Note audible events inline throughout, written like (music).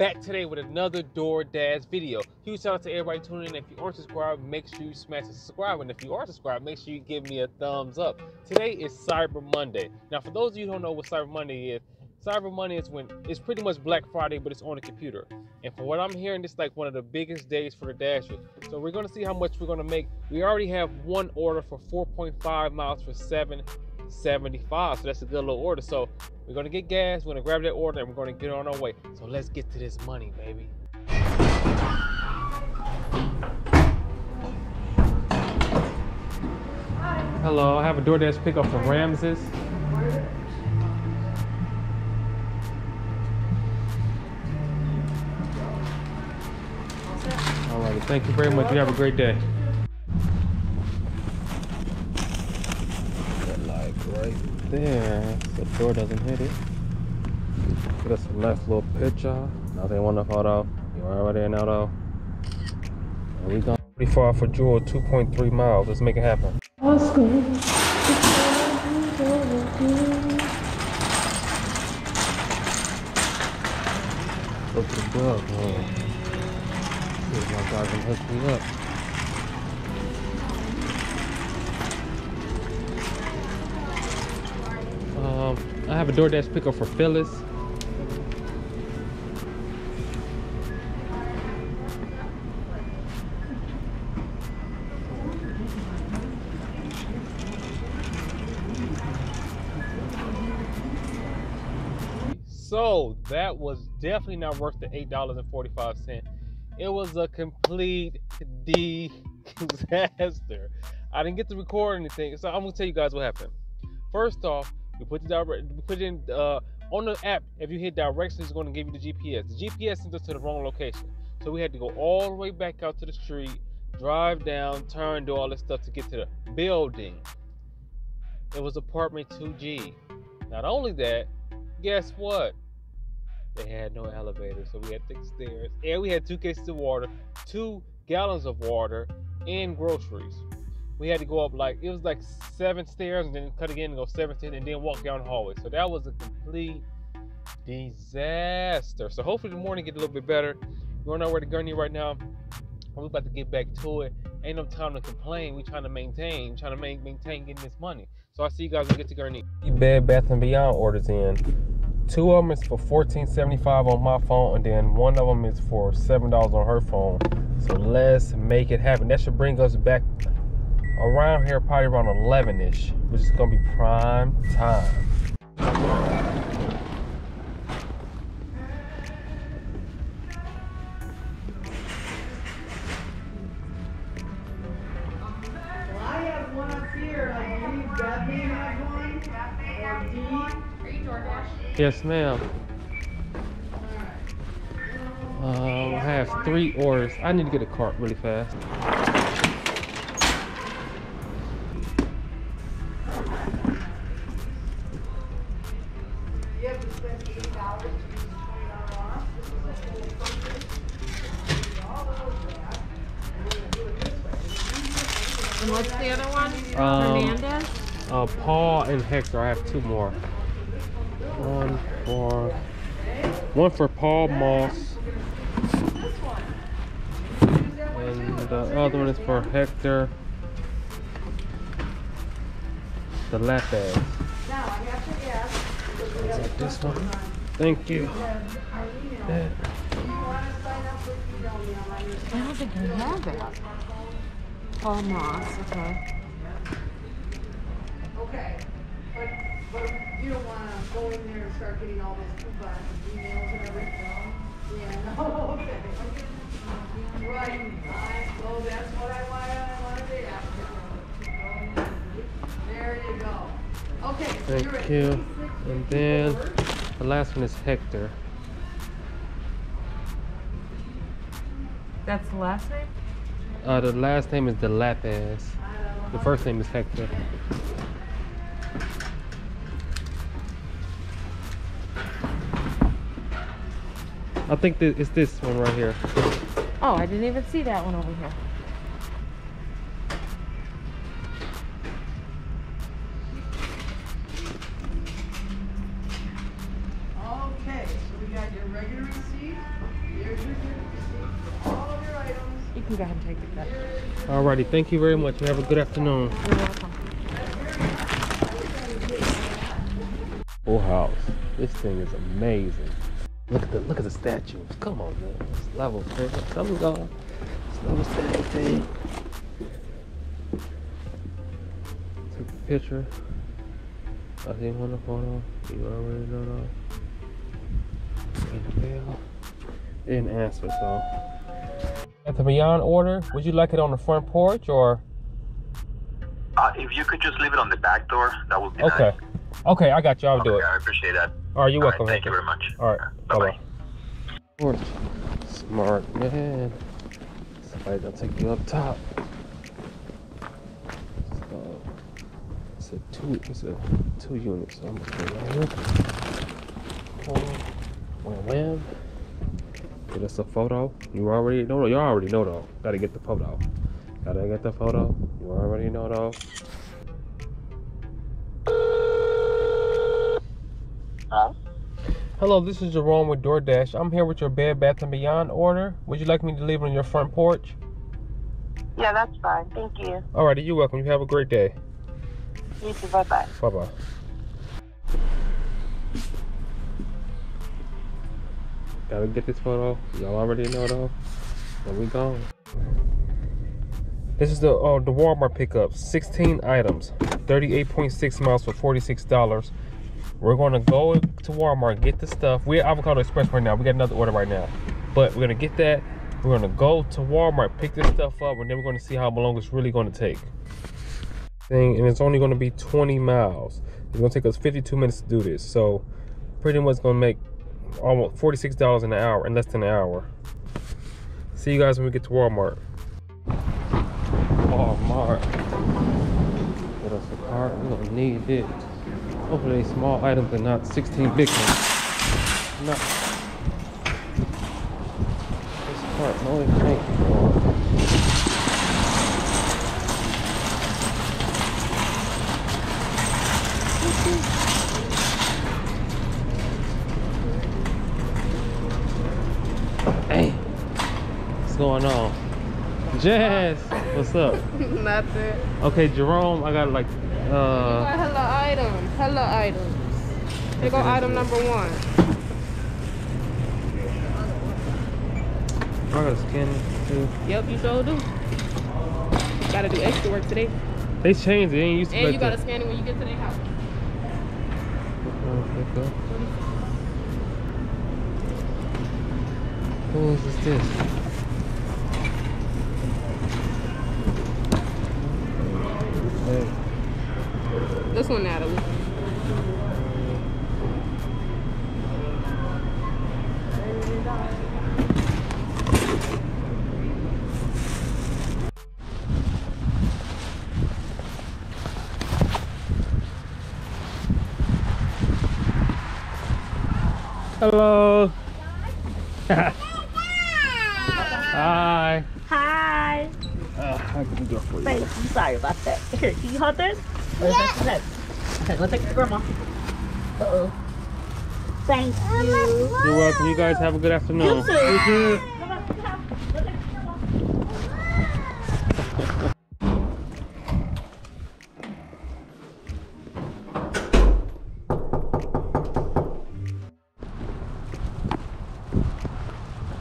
back today with another DoorDash video. Huge shout out to everybody tuning in. If you aren't subscribed, make sure you smash the subscribe. And if you are subscribed, make sure you give me a thumbs up. Today is Cyber Monday. Now, for those of you who don't know what Cyber Monday is, Cyber Monday is when it's pretty much Black Friday, but it's on a computer. And for what I'm hearing, it's like one of the biggest days for the Dashers. So we're gonna see how much we're gonna make. We already have one order for 4.5 miles for 7.75. So that's a good little order. So we're gonna get gas, we're gonna grab that order, and we're gonna get on our way. So let's get to this money, baby. Hello, I have a DoorDash pickup from Ramses. All right, thank you very much. You have a great day. That light right there, the door doesn't hit it. Get us a nice little picture. Nothing want to photo. You already in now though. And we gone pretty far for Jewel, 2.3 miles. Let's make it happen. Look at the dog, man. See my guy can hook me up. I have a DoorDash pickup for Phyllis. So that was definitely not worth the eight dollars and forty five cent. It was a complete (laughs) disaster. I didn't get to record anything, so I'm gonna tell you guys what happened. First off, we put the direct, put in uh, on the app. If you hit directions, it's gonna give you the GPS. The GPS sent us to the wrong location, so we had to go all the way back out to the street, drive down, turn, do all this stuff to get to the building. It was apartment 2G. Not only that, guess what? They had no elevator, so we had to take stairs. And we had two cases of water, two gallons of water, and groceries. We had to go up like it was like seven stairs and then cut again and go seven stairs and then walk down the hallway. So that was a complete disaster. So hopefully the morning get a little bit better. We're on our way to Gurnee right now. We're about to get back to it. Ain't no time to complain. We trying to maintain, trying to main, maintain getting this money. So I'll see you guys when we get to Gurnee. Bed Bath and Beyond orders in. Two of them is for $14.75 on my phone, and then one of them is for $7 on her phone. So let's make it happen. That should bring us back around here, probably around 11 ish, which is gonna be prime time. Well, I have one up here, I believe Bethany has one, or Dee. Are you DoorDash? Yes, ma'am. Um, I have three orders. I need to get a cart really fast. And what's the other one? Um, Hernandez? Uh, Paul and Hector. I have two more. One for one for Paul Moss, and the other one is for Hector. The Lapaz. Now, I have to ask, because we Is that this one? Thank you. our Yeah. do you wanna sign up for email me on my I don't think I have that. Paul Moss, okay. Okay, but, but you don't wanna go in there and start getting all those coupons and emails and everything? Yeah, (laughs) no, okay. Right, I, well, that's what I wanted, I wanted to ask you. There you go. Okay, so you're at Thank you. And then the last one is Hector. That's the last name? Uh, the last name is the Lapaz. The first name is Hector. I think it's this one right here. Oh, I didn't even see that one over here. Go ahead and take the cut. Alrighty, thank you very much. You have a good afternoon. You're welcome. Full house. This thing is amazing. Look at the look at the statues. Come on, man. It's level, man. Come on. It's level statue thing. Took a picture. I didn't want a photo. You already know that. In the mail. Didn't answer, so. At the Beyond order, would you like it on the front porch or? Uh, if you could just leave it on the back door, that would be Okay. nice. Okay, I got you. I'll do it. I appreciate that. All right, you're All right, welcome. thank you very much. All right. Bye Bye-bye. Porch. Smart man. Somebody gonna take you up top. So, it's a two. It's a two units. So I'm gonna put it right here. Boom. Wham wham. Get us a photo. You already know. You already know though. Gotta get the photo. Gotta get the photo. You already know though. Hello? Hello, this is Jerome with DoorDash. I'm here with your Bed Bath and Beyond order. Would you like me to leave it on your front porch? Yeah, that's fine. Thank you. Alrighty, you're welcome. You have a great day. You too. Bye-bye. Bye bye. Gotta get this photo. Y'all already know though. There we go. This is the uh, the Walmart pickup. 16 items, 38.6 miles for $46. We're gonna go to Walmart, get the stuff. We're Avocado Express right now. We got another order right now. But we're gonna get that. We're gonna go to Walmart, pick this stuff up, and then we're gonna see how long it's really gonna take. Thing, and it's only gonna be 20 miles. It's gonna take us 52 minutes to do this. So pretty much gonna make almost $46 an hour in less than an hour. See you guys when we get to Walmart. Walmart. Get us a cart. We don't need it. Hopefully small items and not 16 big ones. No. This cart, no, going on? Jazz, what's up? (laughs) Nothing. Okay, Jerome, I got like, uh, Hello items. Hello items. Here go item number one. I got a skin too. Yep, you sure do. Gotta do extra work today. They changed it. They ain't used to And like you gotta that. scan it when you get to their house. Oh. Who is this? One, Natalie. Hello. (laughs) Hi. Hi. Uh, I can do it for you. Thank you. Sorry about that. Here, can you hold this? Yeah. Okay, okay let's take it to grandma. Uh-oh. Thank you. You're welcome. You guys have a good afternoon. You too. too. Come on, come on. Let's take it to grandma.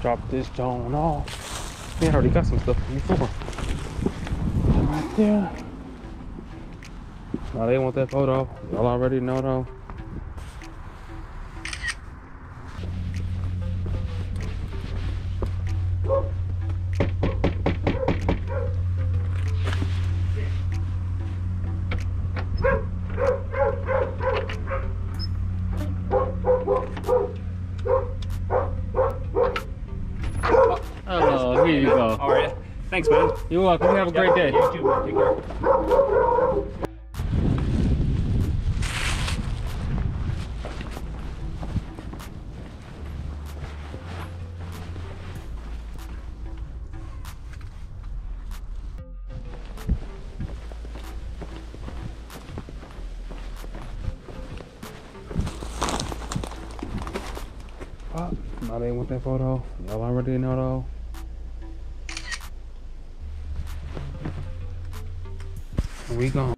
Drop this Joan off. Man, I already got some stuff before. Right there. Now they want that photo. Y'all already know though. Hello, here you go. All right. Thanks, man. You're welcome. You have a great day. You too, man. Take care. took that photo. Y'all already know though. we gone.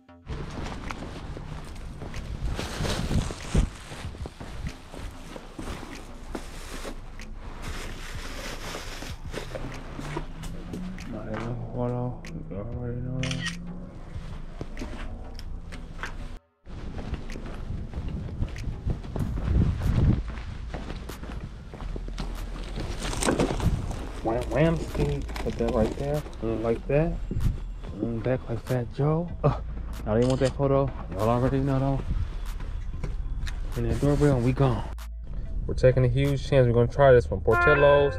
Not enough water, you already know. Wham wham. Put that right there. Like that. Mm, Back like Fat Joe. Uh, I didn't want that photo. Y'all already know though. And that doorbell and we gone. We're taking a huge chance. We're gonna try this one. Portillo's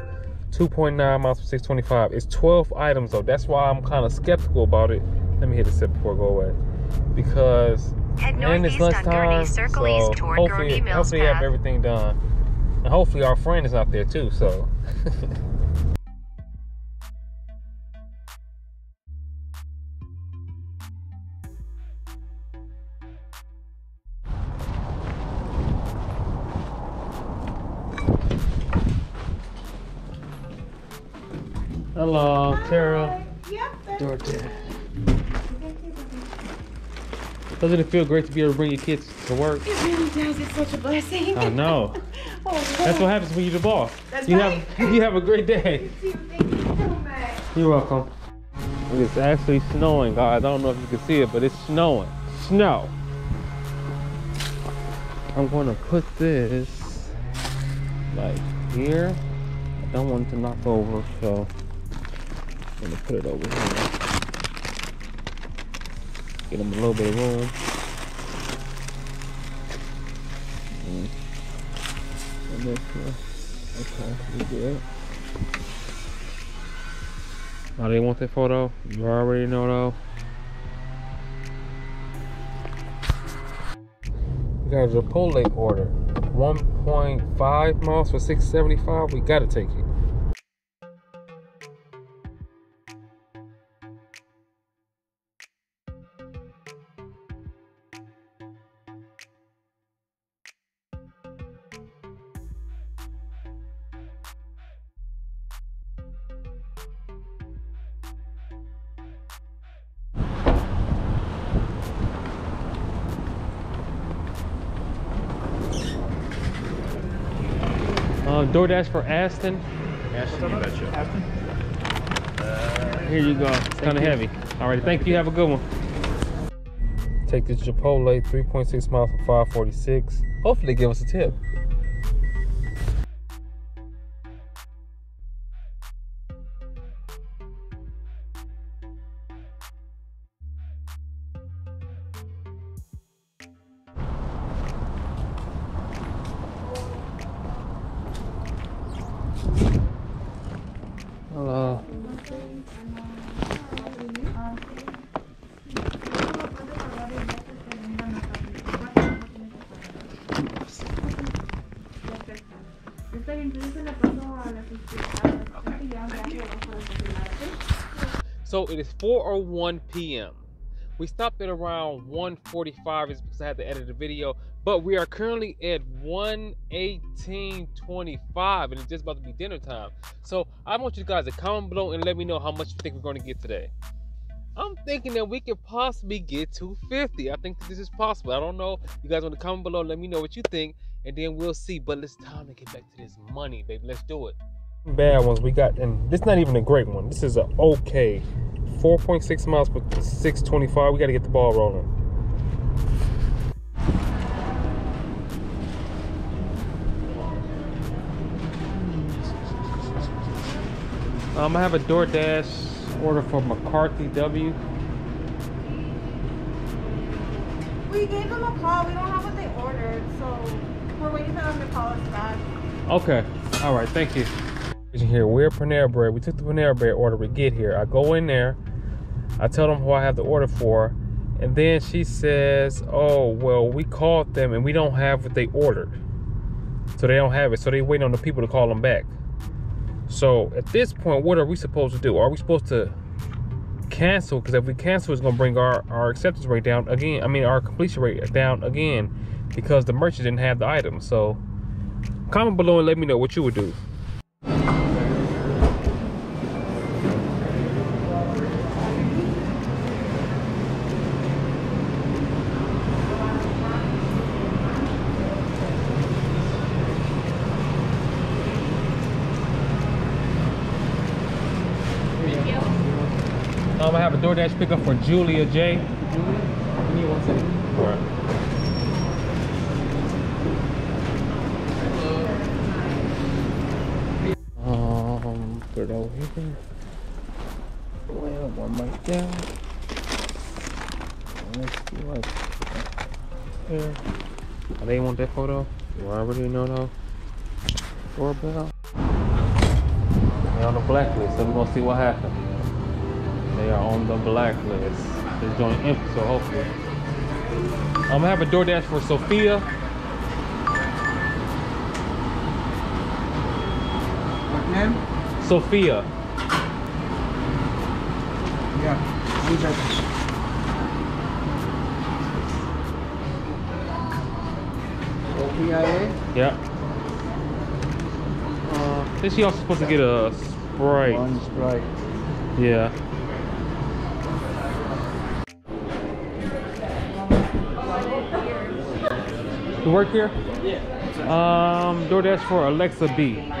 2.9 miles for 625. It's 12 items though. That's why I'm kind of skeptical about it. Let me hit the sip before I go away. Because Head and it's northeast on lunchtime, so east toward hopefully, hopefully have everything done. And hopefully our friend is out there too, so. (laughs) feel great to be able to bring your kids to work? It really does. It's such a blessing. I know. (laughs) Oh, That's what happens when you're the boss. That's you right. have (laughs) you have a great day. You so. You're welcome. It's actually snowing, guys. I don't know if you can see it, but it's snowing. Snow. I'm gonna put this like here. I don't want it to knock over, so I'm gonna put it over here. Get them a little bit of room. Okay, we. Oh, they want that photo? You already know though. We got a Chipotle order. 1.5 miles for 675. We gotta take it. DoorDash for Aston. Ashton, you betcha. Uh, here you go. It's kind of heavy. All right, thank you. Have a good one. Take this Chipotle, 3.6 miles for 546. Hopefully, give us a tip. So it is 4:01 p.m. We stopped at around 1:45 is because I had to edit the video, but we are currently at 1:18:25 and it's just about to be dinner time. So I want you guys to comment below and let me know how much you think we're going to get today. I'm thinking that we could possibly get 250. I think this is possible. I don't know. You guys want to comment below, let me know what you think, and then we'll see. But it's time to get back to this money, baby. Let's do it. Bad ones we got, and this is not even a great one. This is a okay 4.6 miles for 625. We got to get the ball rolling. Um, I have a DoorDash order for McCarthy W. We gave them a call. We don't have what they ordered, so we're waiting for them to call us back. Okay. All right. Thank you. Here, we're Panera Bread. We took the Panera Bread order. We get here. I go in there. I tell them who I have the order for, and then she says, "Oh, well, we called them and we don't have what they ordered, so they don't have it. So they waiting on the people to call them back." So at this point, what are we supposed to do? Are we supposed to cancel? Because if we cancel, it's going to bring our our acceptance rate down again. I mean, our completion rate down again because the merchant didn't have the item. So comment below and let me know what you would do. I'm gonna have a DoorDash pickup for Julia J. Julie, give me one second. All right. Um, put it over here. Well, one right there. Let's see what. Yeah. Oh, they want that photo? You already know though. Doorbell. They're on the blacklist, so we're gonna see what happens. They are on the blacklist. This joint empty, so hopefully. I'm gonna have a DoorDash for Sophia. What name? Sophia. Yeah. Leave that. OPIA? Yeah. Uh, then she also supposed to get a Sprite. One Sprite. Yeah. You work here? Yeah. Um, DoorDash for Alexa B.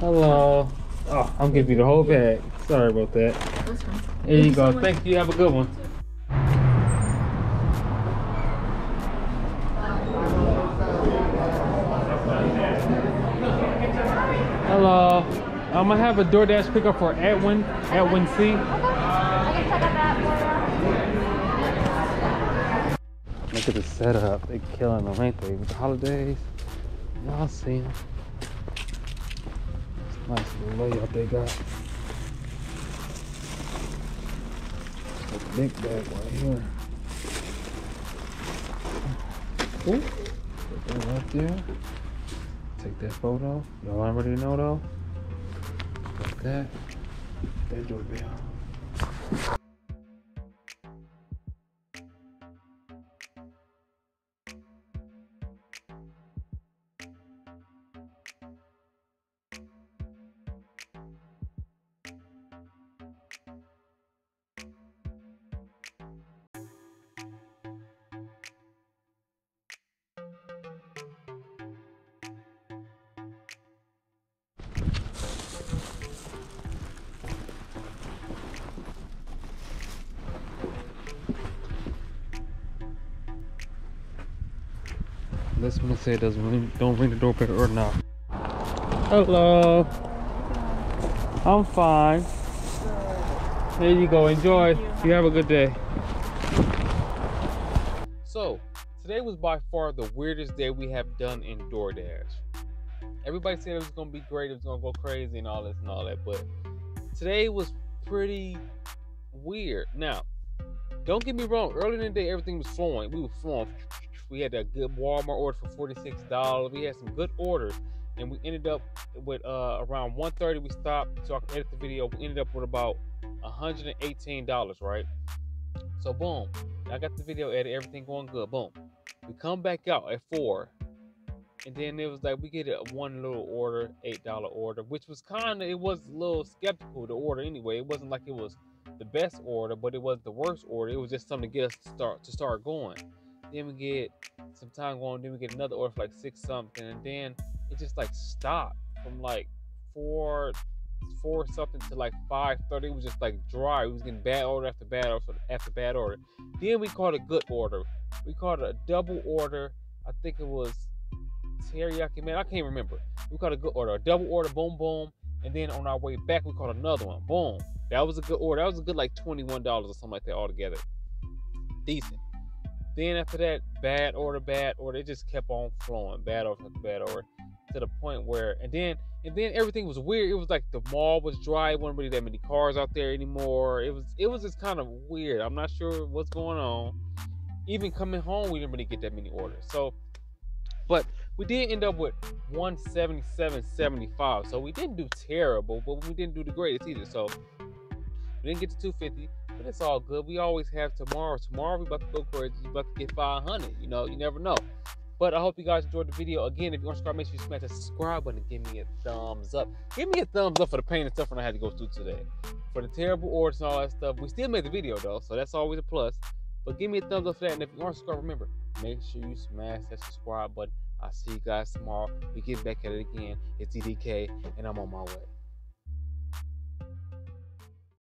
Hello. Oh, I'm giving you the whole bag. Sorry about that. There you go. Thank you. Have a good one. Hello. I'm gonna have a DoorDash pickup for Edwin. Edwin C. Look at the setup. They killing them, ain't they? With the holidays. Y'all see them. Nice little layout they got. A big bag right here. Ooh. Put that right there. Take that photo. Y'all already know though. Like that. That doorbell. Listen it say it doesn't ring, don't ring the doorbell or not. Hello. I'm fine. There you go. Enjoy. You have a good day. So, today was by far the weirdest day we have done in DoorDash. Everybody said it was gonna be great, it was gonna go crazy and all this and all that, but today was pretty weird. Now, don't get me wrong, early in the day everything was flowing. We were flowing. We had a good Walmart order for $46. We had some good orders. And we ended up with uh, around 130 we stopped so I can edit the video. We ended up with about $118, right? So boom. I got the video edited, everything going good. Boom. We come back out at four. And then it was like we get a one little order, eight dollar order, which was kind of it was a little skeptical to order anyway. It wasn't like it was the best order, but it was the worst order. It was just something to get us to start to start going. Then we get some time going. Then we get another order for like six something, and then it just like stopped from like four four something to like five thirty. It was just like dry. We was getting bad order after bad order after bad order. Then we called a good order. We called a double order. I think it was teriyaki man. I can't remember. We called a good order, a double order, boom boom. And then on our way back, we called another one, boom. That was a good order. That was a good like twenty one dollars or something like that altogether. Decent. Then after that, bad order, bad order. It just kept on flowing, bad order bad order, to the point where, and then and then everything was weird. It was like the mall was dry. It Wasn't really that many cars out there anymore. It was it was just kind of weird. I'm not sure what's going on. Even coming home, we didn't really get that many orders. So But we did end up with 177.75. So we didn't do terrible, but we didn't do the greatest either. So we didn't get to 250, but it's all good. We always have tomorrow. Tomorrow we about to go crazy. We about to get 500. You know, you never know. But I hope you guys enjoyed the video. Again, if you want to subscribe, make sure you smash that subscribe button and give me a thumbs up. Give me a thumbs up for the pain and suffering I had to go through today. For the terrible orders and all that stuff. We still made the video though, so that's always a plus. But give me a thumbs up for that. And if you want to subscribe, remember, make sure you smash that subscribe button. I'll see you guys tomorrow. We get back at it again. It's EDK, and I'm on my way.